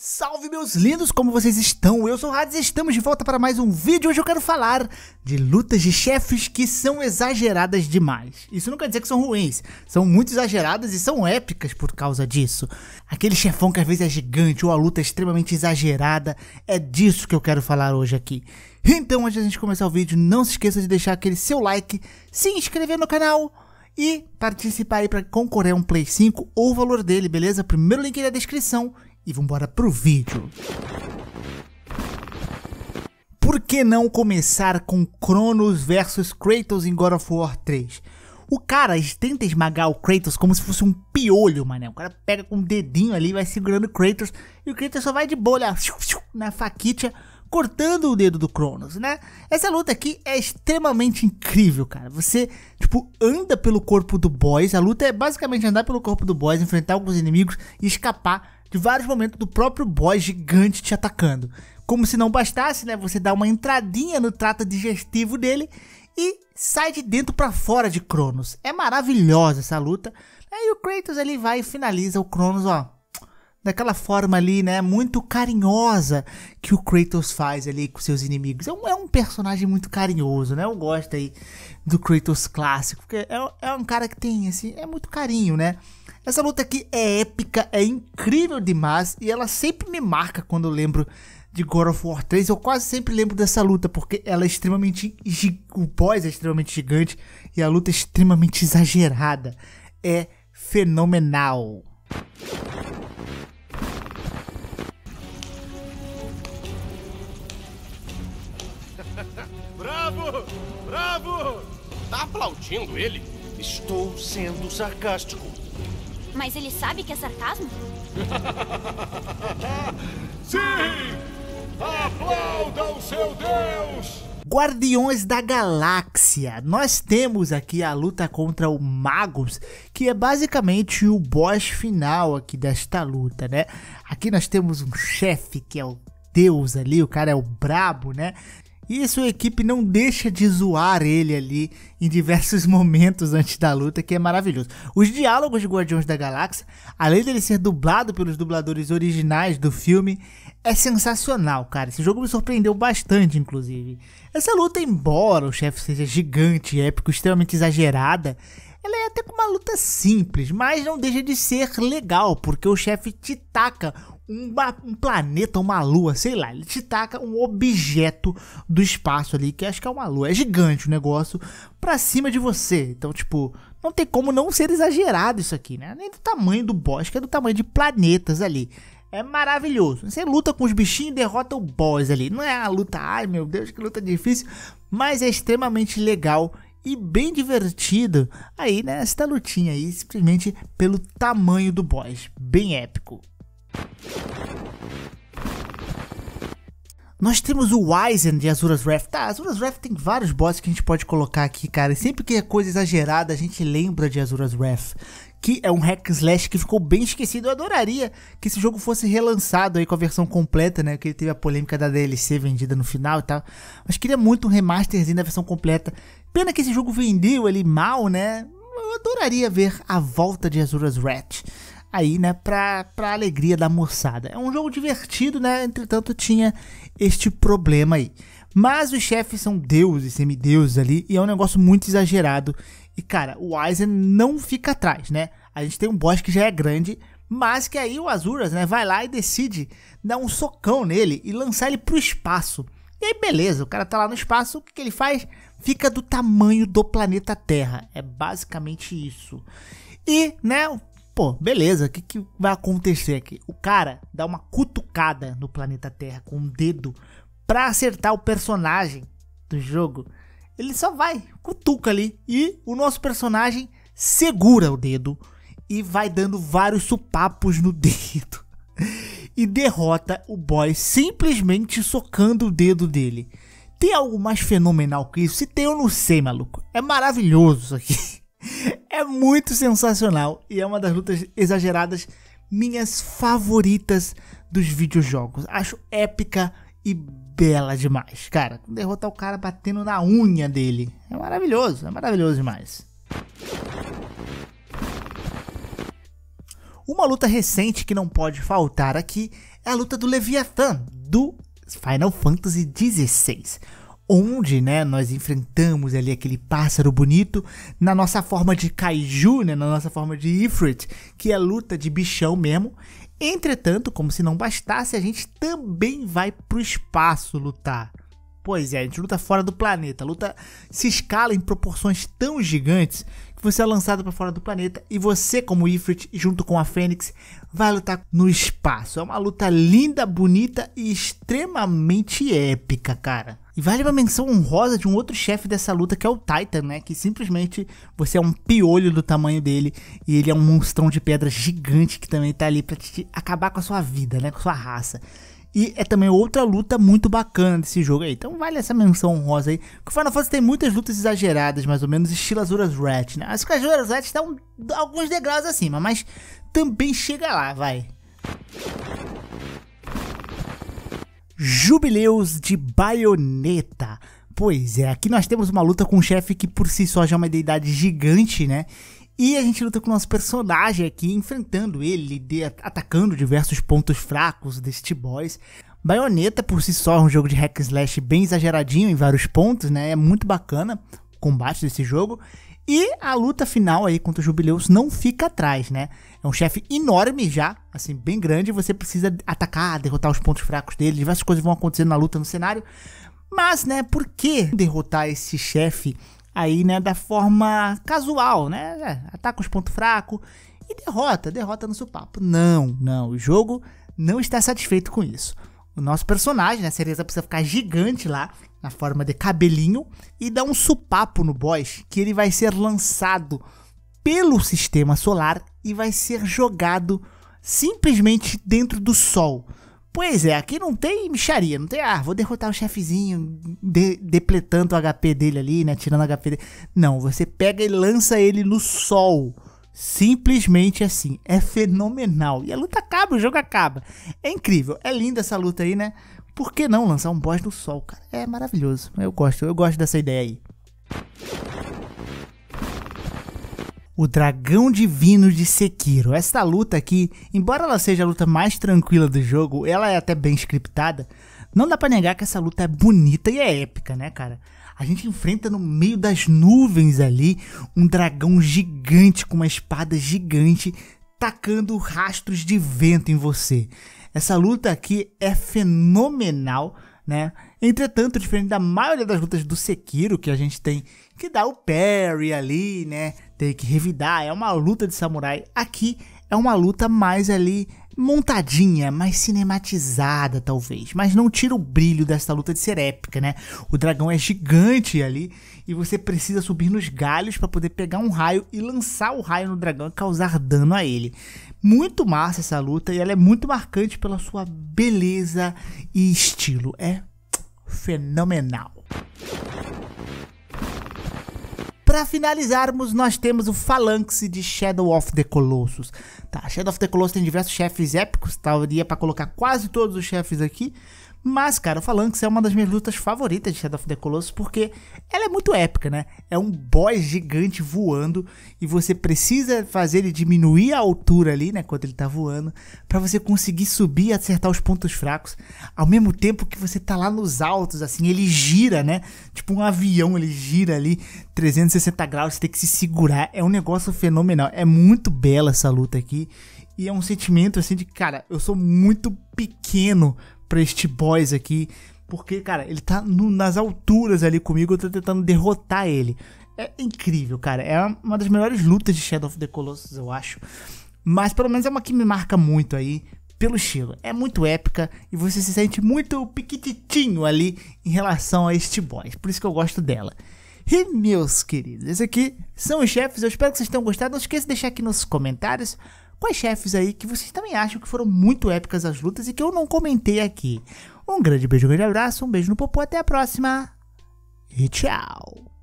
Salve meus lindos, como vocês estão? Eu sou o Hades e estamos de volta para mais um vídeo. Hoje eu quero falar de lutas de chefes que são exageradas demais. Isso não quer dizer que são ruins, são muito exageradas e são épicas por causa disso. Aquele chefão que às vezes é gigante ou a luta é extremamente exagerada, é disso que eu quero falar hoje aqui. Então antes de a gente começar o vídeo, não se esqueça de deixar aquele seu like, se inscrever no canal e participar aí para concorrer a um Play 5 ou o valor dele, beleza? Primeiro link aí na descrição e vambora pro vídeo. Por que não começar com Cronos versus Kratos em God of War 3? O cara tenta esmagar o Kratos como se fosse um piolho, mané. O cara pega com o um dedinho ali, vai segurando o Kratos e o Kratos só vai de bolha na faquita cortando o dedo do Cronos, né? Essa luta aqui é extremamente incrível, cara. Você, tipo, anda pelo corpo do boss. A luta é basicamente andar pelo corpo do boss, enfrentar alguns inimigos e escapar de vários momentos do próprio boss gigante te atacando. Como se não bastasse, né? Você dá uma entradinha no trato digestivo dele e sai de dentro para fora de Cronos. É maravilhosa essa luta. Aí o Kratos ali vai e finaliza o Cronos, ó. Daquela forma ali, né? Muito carinhosa que o Kratos faz ali com seus inimigos. É um, é um personagem muito carinhoso, né? Eu gosto aí do Kratos clássico. Porque é, é um cara que tem, assim, é muito carinho, né? Essa luta aqui é épica, é incrível demais e ela sempre me marca quando eu lembro de God of War 3. Eu quase sempre lembro dessa luta porque ela é extremamente. O boss é extremamente gigante e a luta é extremamente exagerada. É fenomenal. Bravo! Bravo! Tá aplaudindo ele? Estou sendo sarcástico. Mas ele sabe que é sarcasmo? Sim! Aplauda o seu Deus! Guardiões da Galáxia. Nós temos aqui a luta contra o Magus, que é basicamente o boss final aqui desta luta, né? Aqui nós temos um chefe que é o Deus ali, o cara é o brabo, né? E sua equipe não deixa de zoar ele ali em diversos momentos antes da luta, que é maravilhoso. Os diálogos de Guardiões da Galáxia, além dele ser dublado pelos dubladores originais do filme, é sensacional, cara. Esse jogo me surpreendeu bastante, inclusive. Essa luta, embora o chefe seja gigante, épico, extremamente exagerada, ela é até com uma luta simples, mas não deixa de ser legal, porque o chefe te taca um, um, planeta, uma lua, sei lá, ele te taca um objeto do espaço ali, que acho que é uma lua, é gigante o negócio, pra cima de você. Então, tipo, não tem como não ser exagerado isso aqui, né? Nem do tamanho do boss, que é do tamanho de planetas ali. É maravilhoso. Você luta com os bichinhos e derrota o boss ali. Não é uma luta, ai meu Deus, que luta difícil, mas é extremamente legal e bem divertido aí nesta lutinha aí, simplesmente pelo tamanho do boss. Bem épico. Nós temos o Wizen de Azura's Wrath. Tá, Azura's Wrath tem vários bosses que a gente pode colocar aqui, cara. E sempre que é coisa exagerada, a gente lembra de Azura's Wrath. Que é um hack slash que ficou bem esquecido. Eu adoraria que esse jogo fosse relançado aí com a versão completa, né? Que ele teve a polêmica da DLC vendida no final e tal. Mas queria muito um remasterzinho da versão completa. Pena que esse jogo vendeu ali mal, né? Eu adoraria ver a volta de Azura's Wrath aí, né, pra, pra alegria da moçada. É um jogo divertido, né, entretanto tinha este problema aí. Mas os chefes são deuses, semideuses ali, e é um negócio muito exagerado. E cara, o Aizen não fica atrás, né? A gente tem um boss que já é grande, mas que aí o Azuras, né, vai lá e decide dar um socão nele e lançar ele pro espaço. E aí beleza, o cara tá lá no espaço, o que, que ele faz? Fica do tamanho do planeta Terra. É basicamente isso. E, né, pô, beleza, o que, que vai acontecer aqui? O cara dá uma cutucada no planeta Terra com um dedo pra acertar o personagem do jogo. Ele só vai, cutuca ali e o nosso personagem segura o dedo e vai dando vários supapos no dedo. e derrota o boy simplesmente socando o dedo dele. Tem algo mais fenomenal que isso? Se tem, eu não sei, maluco. É maravilhoso isso aqui. É muito sensacional e é uma das lutas exageradas minhas favoritas dos videojogos. Acho épica e bela demais. Cara, derrotar o cara batendo na unha dele. É maravilhoso, é maravilhoso demais. Uma luta recente que não pode faltar aqui é a luta do Leviathan, do Final Fantasy XVI onde, né, nós enfrentamos ali aquele pássaro bonito na nossa forma de kaiju, né, na nossa forma de Ifrit, que é luta de bichão mesmo. Entretanto, como se não bastasse, a gente também vai pro espaço lutar. Pois é, a gente luta fora do planeta, a luta se escala em proporções tão gigantes que você é lançado para fora do planeta e você, como Ifrit, junto com a Fênix, vai lutar no espaço. É uma luta linda, bonita e extremamente épica, cara. E vale uma menção honrosa de um outro chefe dessa luta que é o Titan, né? Que simplesmente você é um piolho do tamanho dele e ele é um monstrão de pedra gigante que também tá ali pra te acabar com a sua vida, né? Com a sua raça. E é também outra luta muito bacana desse jogo aí. Então vale essa menção honrosa aí. Porque o Final Fantasy tem muitas lutas exageradas, mais ou menos, estilo Azuras Wrath, né? As Azuras Wrath estão alguns degraus acima, mas também chega lá, vai. Jubileus de Baioneta. Pois é, aqui nós temos uma luta com um chefe que por si só já é uma deidade gigante, né? E a gente luta com o nosso personagem aqui, enfrentando ele, de, atacando diversos pontos fracos deste boss. Bayonetta por si só é um jogo de hack slash bem exageradinho em vários pontos, né? É muito bacana o combate desse jogo. E a luta final aí contra o Jubileus não fica atrás, né? É um chefe enorme já, assim, bem grande. Você precisa atacar, derrotar os pontos fracos dele. Diversas coisas vão acontecendo na luta no cenário. Mas, né, por que derrotar esse chefe aí, né, da forma casual, né? É, ataca os pontos fracos e derrota, derrota no supapo. Não, não. O jogo não está satisfeito com isso. O nosso personagem, né, a Cereza precisa ficar gigante lá, na forma de cabelinho, e dar um supapo no boss, que ele vai ser lançado pelo sistema solar e vai ser jogado simplesmente dentro do Sol. Pois é, aqui não tem micharia, não tem, ah, vou derrotar o chefezinho, de, depletando o HP dele ali, né, tirando o HP dele. Não, você pega e lança ele no Sol. Simplesmente assim, é fenomenal. E a luta acaba, o jogo acaba. É incrível, é linda essa luta aí, né? Por que não lançar um boss no sol, cara? É maravilhoso. Eu gosto, eu gosto dessa ideia aí. O Dragão Divino de Sekiro. Essa luta aqui, embora ela seja a luta mais tranquila do jogo, ela é até bem scriptada. Não dá para negar que essa luta é bonita e é épica, né, cara? A gente enfrenta no meio das nuvens ali um dragão gigante com uma espada gigante tacando rastros de vento em você. Essa luta aqui é fenomenal, né? Entretanto, diferente da maioria das lutas do Sekiro que a gente tem que dar o parry ali, né? Tem que revidar, é uma luta de samurai. Aqui é uma luta mais ali montadinha, mais cinematizada talvez, mas não tira o brilho dessa luta de ser épica, né? O dragão é gigante ali e você precisa subir nos galhos para poder pegar um raio e lançar o raio no dragão e causar dano a ele. Muito massa essa luta e ela é muito marcante pela sua beleza e estilo. É fenomenal. Para finalizarmos, nós temos o Phalanx de Shadow of the Colossus. Tá, Shadow of the Colossus tem diversos chefes épicos, tá? para colocar quase todos os chefes aqui, mas, cara, o Phalanx é uma das minhas lutas favoritas de Shadow of the Colossus porque ela é muito épica, né? É um boss gigante voando e você precisa fazer ele diminuir a altura ali, né? Quando ele tá voando, para você conseguir subir e acertar os pontos fracos. Ao mesmo tempo que você tá lá nos altos, assim, ele gira, né? Tipo um avião, ele gira ali 360 graus, você tem que se segurar. É um negócio fenomenal. É muito bela essa luta aqui. E é um sentimento assim de, cara, eu sou muito pequeno pra este boss aqui. Porque, cara, ele tá no, nas alturas ali comigo, eu tô tentando derrotar ele. É incrível, cara. É uma das melhores lutas de Shadow of the Colossus, eu acho. Mas pelo menos é uma que me marca muito aí pelo estilo. É muito épica e você se sente muito piquititinho ali em relação a este boss. Por isso que eu gosto dela. E meus queridos, esses aqui são os chefes. Eu espero que vocês tenham gostado. Não esqueça de deixar aqui nos comentários quais chefes aí que vocês também acham que foram muito épicas as lutas e que eu não comentei aqui. Um grande beijo, um grande abraço, um beijo no popô, até a próxima e tchau!